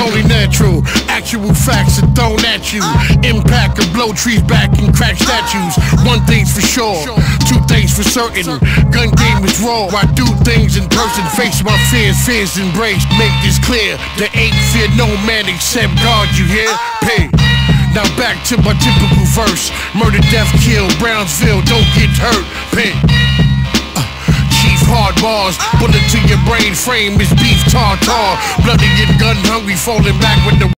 only natural. Actual facts are thrown at you. Impact of blow trees back and crack statues. One thing's for sure, two things for certain. Gun game is raw. I do things in person, face my fears, fears embrace. Make this clear. There ain't fear no man except God. You hear? Pay. Now back to my typical verse. Murder, death, kill, Brownsville, don't get hurt. Pay. Bars, bullet to your brain frame is beef tartar. Bloody and gun hungry, falling back with the